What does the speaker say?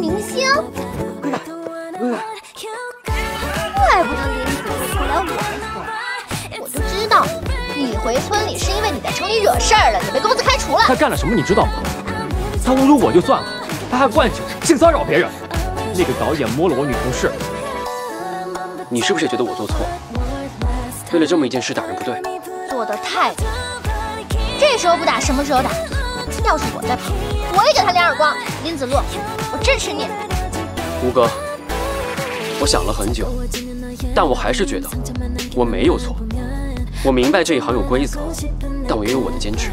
听。怪不得林子不来我们村，我就知道你回村里是因为你在城里惹事儿了，你被公司开除了。他干了什么你知道吗？他侮辱我就算了，他还灌酒、性骚扰别人。那个导演摸了我女同事，你是不是也觉得我做错了？为了这么一件事打人不对？做的太对，这时候不打什么时候打？要是我在旁边，我也给他两耳光。林子路，我支持你。吴哥，我想了很久，但我还是觉得我没有错。我明白这一行有规则，但我也有我的坚持。